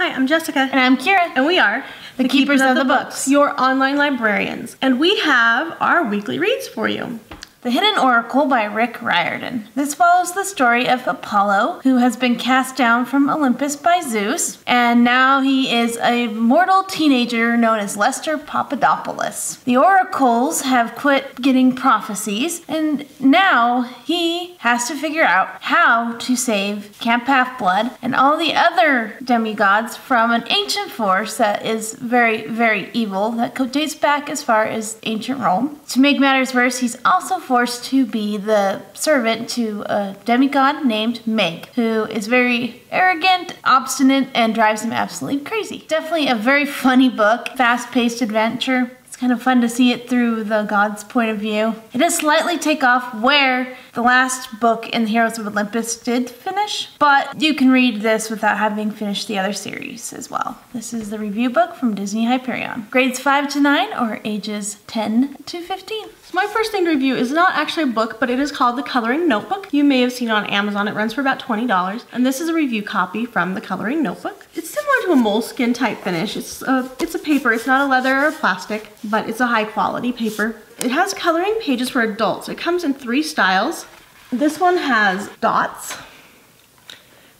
Hi, I'm Jessica. And I'm Kira. And we are the, the Keepers, Keepers, of, the, the books. books, your online librarians. And we have our weekly reads for you. The Hidden Oracle by Rick Riordan. This follows the story of Apollo, who has been cast down from Olympus by Zeus, and now he is a mortal teenager known as Lester Papadopoulos. The oracles have quit getting prophecies, and now he has to figure out how to save Camp Half Blood and all the other demigods from an ancient force that is very, very evil that dates back as far as ancient Rome. To make matters worse, he's also forced to be the servant to a demigod named Meg, who is very arrogant, obstinate, and drives him absolutely crazy. Definitely a very funny book, fast paced adventure It's kind of fun to see it through the god's point of view. It does slightly take off where the last book in the Heroes of Olympus did finish, but you can read this without having finished the other series as well. This is the review book from Disney Hyperion. Grades 5 to 9 or ages 10 to 15. So my first thing to review is not actually a book, but it is called The Coloring Notebook. You may have seen it on Amazon. It runs for about $20. And this is a review copy from The Coloring Notebook. It's similar to a moleskin type finish. It's a, it's a paper. It's not a leather or plastic, but it's a high quality paper. It has coloring pages for adults. It comes in three styles. This one has dots.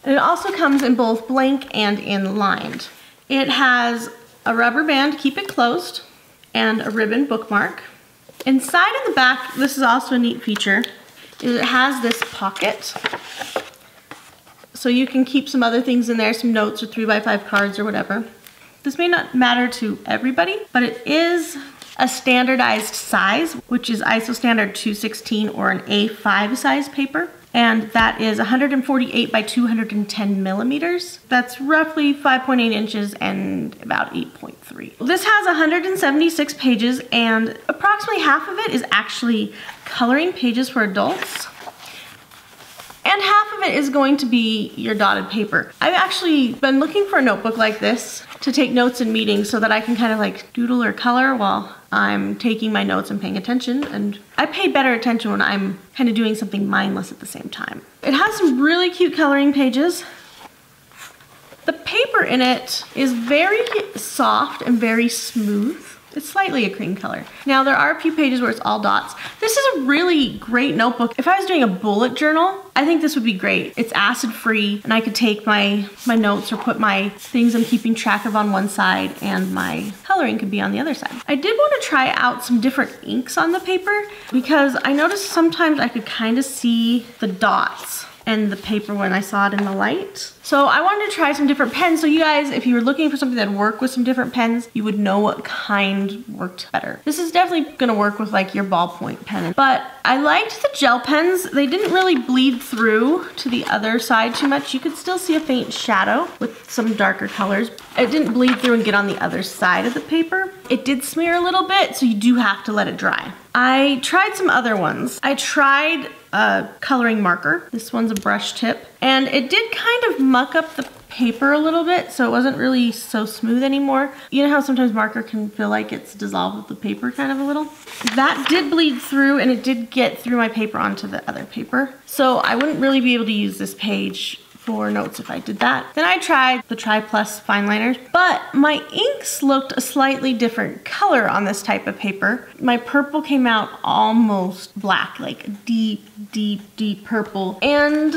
And it also comes in both blank and in lined. It has a rubber band keep it closed and a ribbon bookmark. Inside of the back, this is also a neat feature, it has this pocket. So you can keep some other things in there, some notes or three by five cards or whatever. This may not matter to everybody, but it is a standardized size, which is ISO standard 216 or an A5 size paper and that is 148 by 210 millimeters. That's roughly 5.8 inches and about 8.3. This has 176 pages and approximately half of it is actually coloring pages for adults. Of it is going to be your dotted paper. I've actually been looking for a notebook like this to take notes in meetings so that I can kind of like doodle or color while I'm taking my notes and paying attention. And I pay better attention when I'm kind of doing something mindless at the same time. It has some really cute coloring pages. The paper in it is very soft and very smooth. It's slightly a cream color. Now there are a few pages where it's all dots. This is a really great notebook. If I was doing a bullet journal, I think this would be great. It's acid free and I could take my, my notes or put my things I'm keeping track of on one side and my coloring could be on the other side. I did want to try out some different inks on the paper because I noticed sometimes I could kind of see the dots and the paper when I saw it in the light. So I wanted to try some different pens. So you guys, if you were looking for something that worked with some different pens, you would know what kind worked better. This is definitely gonna work with like your ballpoint pen. But I liked the gel pens. They didn't really bleed through to the other side too much. You could still see a faint shadow with some darker colors. It didn't bleed through and get on the other side of the paper. It did smear a little bit, so you do have to let it dry. I tried some other ones. I tried a coloring marker. This one's a brush tip. And it did kind of muck up the paper a little bit, so it wasn't really so smooth anymore. You know how sometimes marker can feel like it's dissolved with the paper kind of a little? That did bleed through and it did get through my paper onto the other paper. So I wouldn't really be able to use this page for notes if I did that. Then I tried the Tri Plus fine liners, but my inks looked a slightly different color on this type of paper. My purple came out almost black, like deep, deep, deep purple. And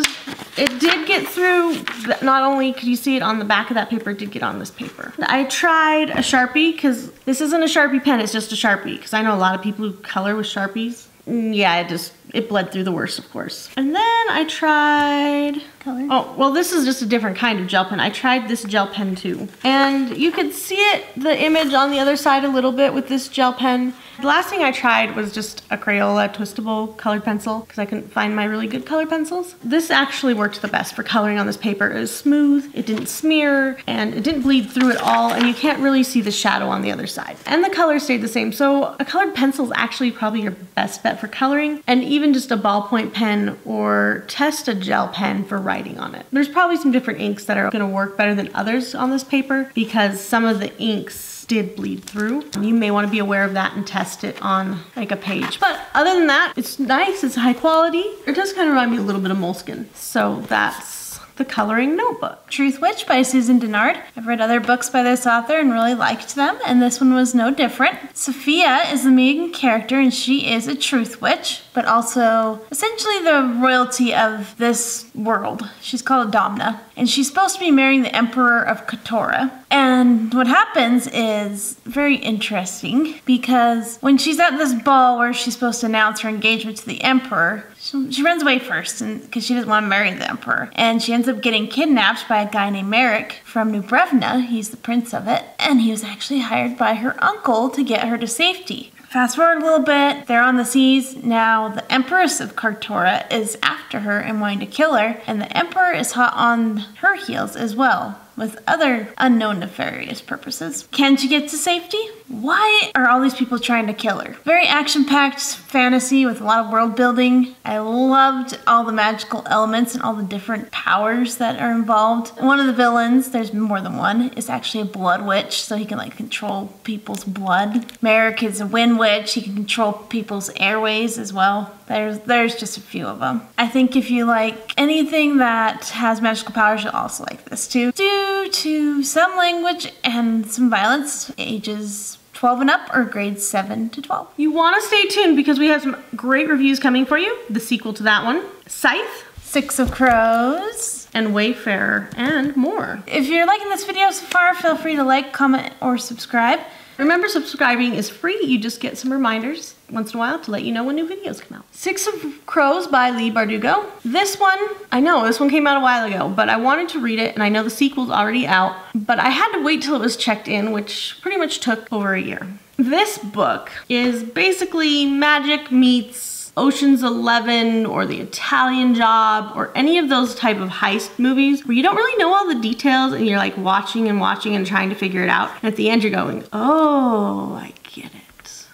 it did get through, not only could you see it on the back of that paper, it did get on this paper. I tried a Sharpie, because this isn't a Sharpie pen, it's just a Sharpie, because I know a lot of people who color with Sharpies. Mm, yeah, it just, it bled through the worst, of course. And then I tried color. Oh, well this is just a different kind of gel pen. I tried this gel pen too. And you could see it, the image on the other side a little bit with this gel pen. The last thing I tried was just a Crayola twistable colored pencil because I couldn't find my really good colored pencils. This actually worked the best for coloring on this paper. It was smooth, it didn't smear, and it didn't bleed through at all, and you can't really see the shadow on the other side. And the color stayed the same. So a colored pencil is actually probably your best bet for coloring, and even just a ballpoint pen or test a gel pen for writing on it. There's probably some different inks that are gonna work better than others on this paper because some of the inks did bleed through. You may wanna be aware of that and test it on like a page. But other than that, it's nice, it's high quality. It does kind of remind me a little bit of moleskin. So that's The Coloring Notebook. Truthwitch by Susan Dennard. I've read other books by this author and really liked them, and this one was no different. Sophia is the main character, and she is a truth witch, but also essentially the royalty of this world. She's called a Domna, and she's supposed to be marrying the Emperor of Cartorra. And what happens is very interesting because when she's at this ball where she's supposed to announce her engagement to the Emperor, she, runs away first because she doesn't want to marry the Emperor. And she ends up getting kidnapped by a guy named Merik from Nubrevna. He's the prince of it. And he was actually hired by her uncle to get her to safety. Fast forward a little bit, they're on the seas. Now, the Empress of Cartorra is after her and wanting to kill her, and the Emperor is hot on her heels as well with other unknown nefarious purposes. Can she get to safety? Why are all these people trying to kill her? Very action packed fantasy with a lot of world building. I loved all the magical elements and all the different powers that are involved. One of the villains, there's more than one, is actually a blood witch, so he can like control people's blood. Merik is a wind witch, he can control people's airways as well. There's there's just a few of them. I think if you like anything that has magical powers, you'll also like this too. Due to some language and some violence, ages 12 and up or grades 7 to 12. You want to stay tuned because we have some great reviews coming for you. The sequel to that one, Scythe, Six of Crows, and Wayfarer, and more. If you're liking this video so far, feel free to like, comment, or subscribe. Remember, subscribing is free. You just get some reminders once in a while to let you know when new videos come out. Six of Crows by Leigh Bardugo. This one, I know this one came out a while ago, but I wanted to read it, and I know the sequel's already out, but I had to wait till it was checked in, which pretty much took over a year. This book is basically magic meets Ocean's 11 or The Italian Job or any of those type of heist movies where you don't really know all the details and you're like watching and watching and trying to figure it out. And at the end you're going, oh, I get it.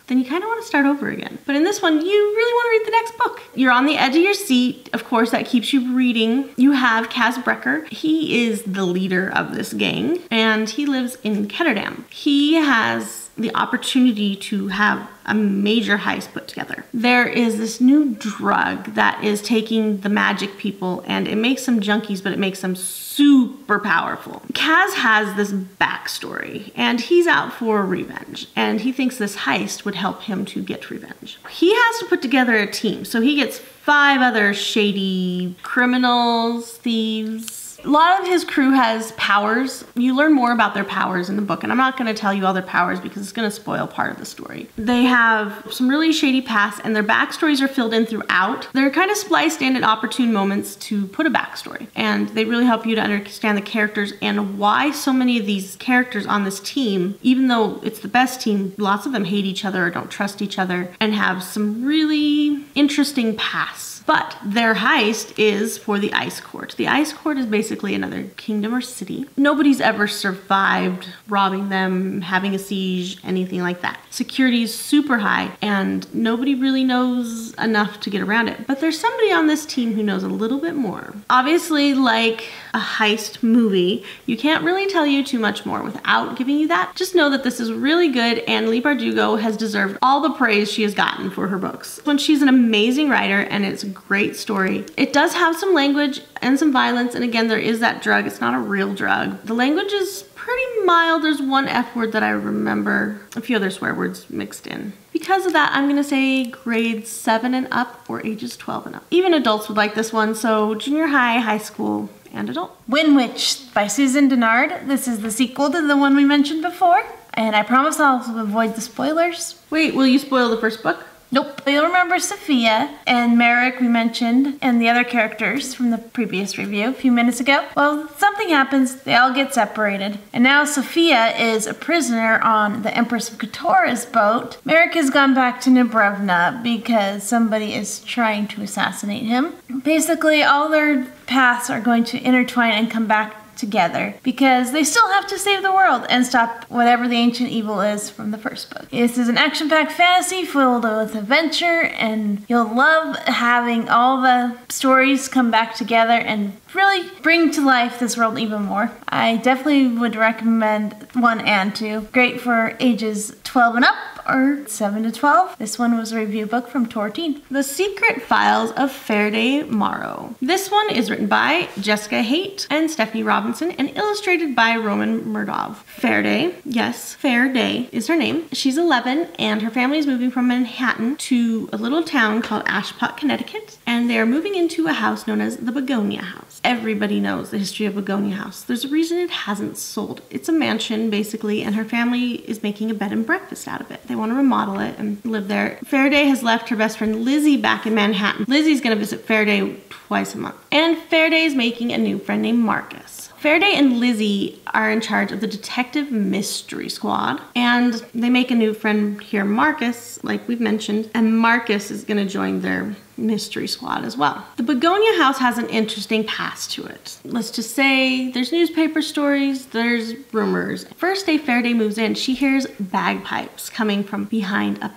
Then you kind of want to start over again. But in this one, you really want to read the next book. You're on the edge of your seat. Of course, that keeps you reading. You have Kaz Brekker. He is the leader of this gang and he lives in Ketterdam. He has the opportunity to have a major heist put together. There is this new drug that is taking the magic people and it makes them junkies, but it makes them super powerful. Kaz has this backstory and he's out for revenge and he thinks this heist would help him to get revenge. He has to put together a team, so he gets five other shady criminals, thieves, a lot of his crew has powers. You learn more about their powers in the book, and I'm not going to tell you all their powers because it's going to spoil part of the story. They have some really shady pasts, and their backstories are filled in throughout. They're kind of spliced in at opportune moments to put a backstory, and they really help you to understand the characters and why so many of these characters on this team, even though it's the best team, lots of them hate each other or don't trust each other and have some really interesting pasts. But their heist is for the Ice Court. The Ice Court is basically another kingdom or city. Nobody's ever survived robbing them, having a siege, anything like that. Security is super high, and nobody really knows enough to get around it. But there's somebody on this team who knows a little bit more. Obviously, like a heist movie, you can't really tell you too much more without giving you that. Just know that this is really good, and Leigh Bardugo has deserved all the praise she has gotten for her books. When she's an amazing writer, and it's great story. It does have some language and some violence, and again, there is that drug. It's not a real drug. The language is pretty mild. There's one F word that I remember, a few other swear words mixed in. Because of that, I'm gonna say grades 7 and up or ages 12 and up. Even adults would like this one, so junior high, high school, and adult. Windwitch by Susan Dennard. This is the sequel to the one we mentioned before, and I promise I'll avoid the spoilers. Wait, will you spoil the first book? Nope. You'll remember Sophia and Merik we mentioned and the other characters from the previous review a few minutes ago. Well, something happens, they all get separated. And now Sophia is a prisoner on the Empress of Cartorra's boat. Merrick has gone back to Nubrevna because somebody is trying to assassinate him. Basically, all their paths are going to intertwine and come back together because they still have to save the world and stop whatever the ancient evil is from the first book. This is an action packed fantasy filled with adventure, and you'll love having all the stories come back together and really bring to life this world even more. I definitely would recommend one and two. Great for ages 12 and up or 7 to 12. This one was a review book from Tor Teen. The Secret Files of Fairday Morrow. This one is written by Jessica Haight and Stephanie Robinson and illustrated by Roman Muradov. Fairday, yes, Fairday is her name. She's 11 and her family is moving from Manhattan to a little town called Ashpot, Connecticut, and they are moving into a house known as the Begonia House. Everybody knows the history of Begonia House. There's a reason it hasn't sold. It's a mansion basically, and her family is making a bed and breakfast out of it. They want to remodel it and live there. Fairday has left her best friend Lizzie back in Manhattan. Lizzie's going to visit Fairday twice a month. And Fairday is making a new friend named Marcus. Fairday and Lizzie are in charge of the Detective Mystery Squad, and they make a new friend here, Marcus, like we've mentioned, and Marcus is to join their mystery squad as well. The Begonia house has an interesting past to it. Let's just say there's newspaper stories, there's rumors. First day Fairday moves in, she hears bagpipes coming from behind a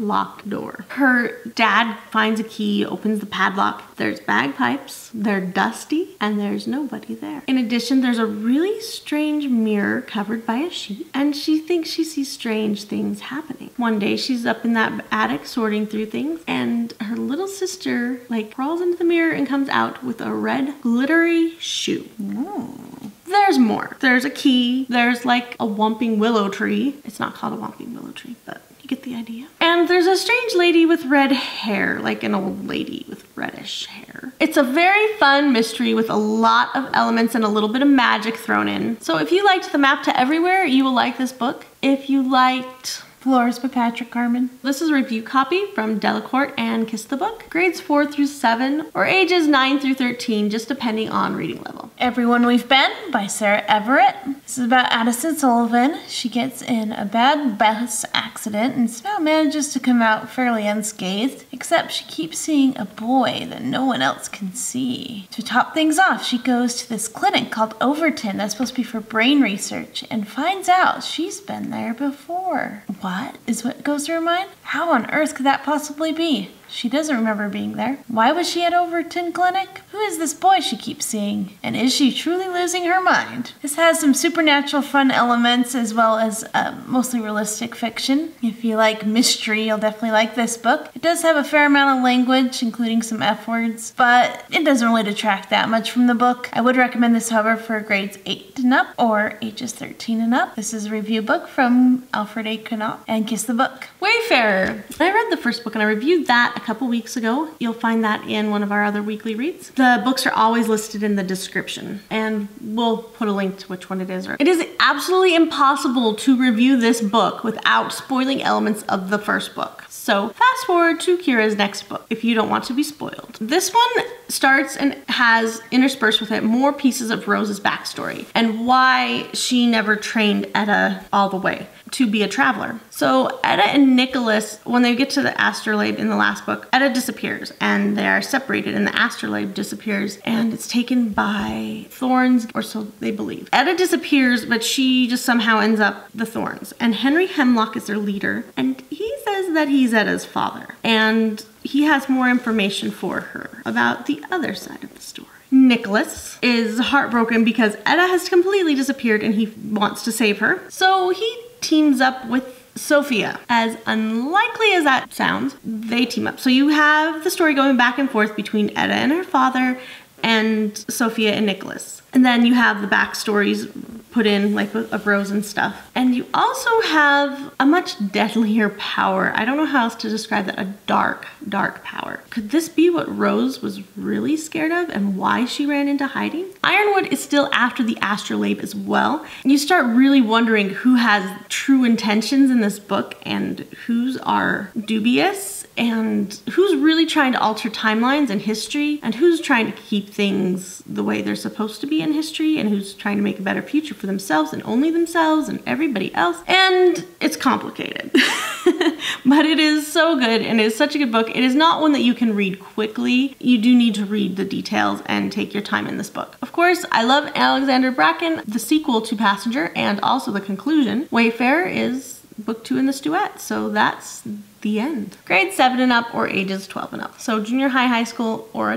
padlocked door. Her dad finds a key, opens the padlock. There's bagpipes, they're dusty, and there's nobody there. In addition, there's a really strange mirror covered by a sheet, and she thinks she sees strange things happening. One day she's up in that attic sorting through things, and her little sister like crawls into the mirror and comes out with a red glittery shoe. Ooh. There's more. There's a key. There's like a whomping willow tree. It's not called a whomping willow tree, but get the idea. And there's a strange lady with red hair, like an old lady with reddish hair. It's a very fun mystery with a lot of elements and a little bit of magic thrown in. So if you liked The Map to Everywhere, you will like this book. If you liked Floors by Patrick Carman. This is a review copy from Delacorte and Kiss the Book. Grades 4 through 7 or ages 9 through 13, just depending on reading level. Everyone We've Been by Sarah Everett. This is about Addison Sullivan. She gets in a bad bus accident and somehow manages to come out fairly unscathed, except she keeps seeing a boy that no one else can see. To top things off, she goes to this clinic called Overton that's supposed to be for brain research and finds out she's been there before. What is what goes through her mind? How on earth could that possibly be? She doesn't remember being there. Why was she at Overton Clinic? Who is this boy she keeps seeing? And is she truly losing her mind? This has some supernatural fun elements as well as uh, mostly realistic fiction. If you like mystery, you'll definitely like this book. It does have a fair amount of language, including some F words, but it doesn't really detract that much from the book. I would recommend this, however, for grades 8 and up or ages 13 and up. This is a review book from Alfred A. Knopf and Kiss the Book. Wayfarer. I read the first book and I reviewed that a couple weeks ago. You'll find that in one of our other weekly reads. The books are always listed in the description, and we'll put a link to which one it is. It is absolutely impossible to review this book without spoiling elements of the first book. So fast forward to Kira's next book if you don't want to be spoiled. This one starts and has interspersed with it more pieces of Rose's backstory and why she never trained Etta all the way to be a traveler. So Etta and Nicholas, when they get to the astrolabe in the last book, Etta disappears and they are separated and the astrolabe disappears and it's taken by thorns or so they believe. Etta disappears but she just somehow ends up the thorns and Henry Hemlock is their leader and he says that he's Etta's father and he has more information for her about the other side of the story. Nicholas is heartbroken because Etta has completely disappeared and he wants to save her. So he teams up with Sophia. As unlikely as that sounds, they team up. So you have the story going back and forth between Etta and her father and Sophia and Nicholas. And then you have the backstories put in, like of Rose and stuff. And you also have a much deadlier power. I don't know how else to describe that. A dark, dark power. Could this be what Rose was really scared of and why she ran into hiding? Ironwood is still after the astrolabe as well. You start really wondering who has true intentions in this book and whose are dubious and who's really trying to alter timelines and history and who's trying to keep things the way they're supposed to be in history and who's trying to make a better future for themselves and only themselves and everybody else. And it's complicated. but it is so good and it is such a good book. It is not one that you can read quickly. You do need to read the details and take your time in this book. Of course, I love Alexandra Bracken, the sequel to Passenger and also the conclusion. Wayfarer is book two in this duet, so that's the end. Grade 7 and up or ages 12 and up. So junior high, high school, or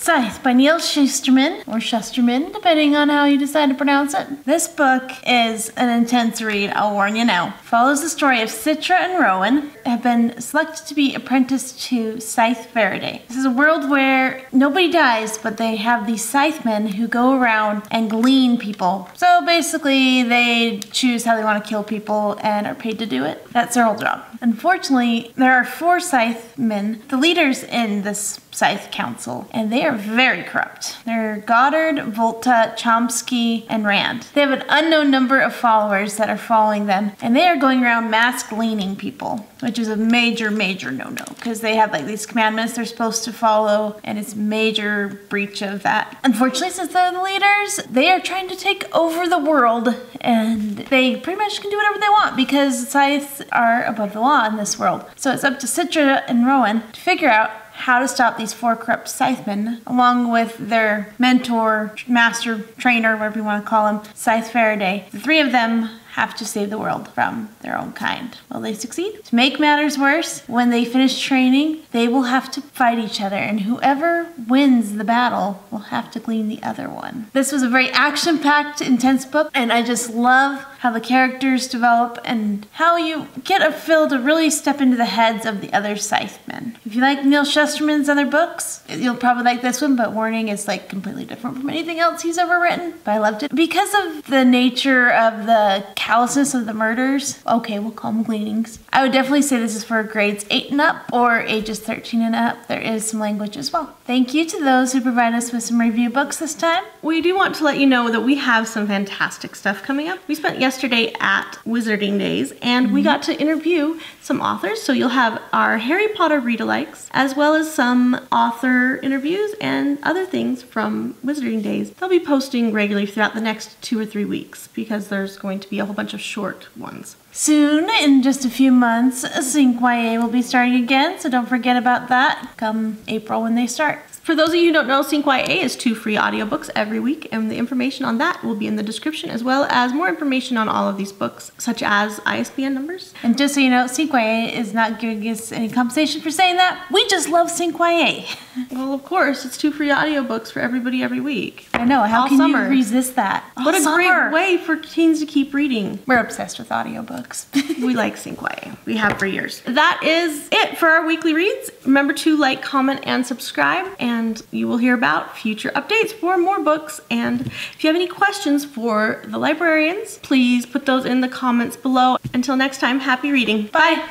Scythe by Neal Shusterman, or Shusterman, depending on how you decide to pronounce it. This book is an intense read, I'll warn you now. Follows the story of Citra and Rowan, have been selected to be apprenticed to Scythe Faraday. This is a world where nobody dies, but they have these scythmen who go around and glean people. So basically, they choose how they want to kill people and are paid to do it. That's their whole job. Unfortunately, there are four scythmen, the leaders in this Scythe Council, and they are very corrupt. They're Goddard, Volta, Chomsky, and Rand. They have an unknown number of followers that are following them, and they are going around mass gleaning people, which is a major, major no-no, because they have like these commandments they're supposed to follow, and it's major breach of that. Unfortunately, since they're the leaders, they are trying to take over the world, and they pretty much can do whatever they want because Scythes are above the law in this world. So it's up to Citra and Rowan to figure out how to stop these four corrupt scythmen, along with their mentor, master, trainer, whatever you want to call him, Scythe Faraday. The three of them have to save the world from their own kind. Will they succeed? To make matters worse, when they finish training, they will have to fight each other, and whoever wins the battle will have to glean the other one. This was a very action packed, intense book, and I just love how the characters develop and how you get a feel to really step into the heads of the other Scythemen. If you like Neal Shusterman's other books, you'll probably like this one, but warning, it's like completely different from anything else he's ever written. But I loved it because of the nature of the callousness of the murders. Okay, we'll call them gleanings. I would definitely say this is for grades 8 and up or ages 13 and up. There is some language as well. Thank you to those who provide us with some review books this time. We do want to let you know that we have some fantastic stuff coming up. We spent yesterday at Wizarding Days and mm-hmm. we got to interview some authors. So you'll have our Harry Potter read alikes as well as some author interviews and other things from Wizarding Days. They'll be posting regularly throughout the next two or three weeks because there's going to be a whole bunch of short ones. Soon, in just a few months, Sync YA will be starting again, so don't forget about that come April when they start. For those of you who don't know, Sync YA is two free audiobooks every week, and the information on that will be in the description, as well as more information on all of these books, such as ISBN numbers. And just so you know, Sync YA is not giving us any compensation for saying that. We just love Sync YA. Well, of course, it's two free audiobooks for everybody every week. I know. How all can summer. you resist that? All what a summer. great way for teens to keep reading. We're obsessed with audiobooks. we like YA. We have for years. That is it for our weekly reads. Remember to like, comment, and subscribe. And you will hear about future updates for more books. And if you have any questions for the librarians, please put those in the comments below. Until next time, happy reading. Bye.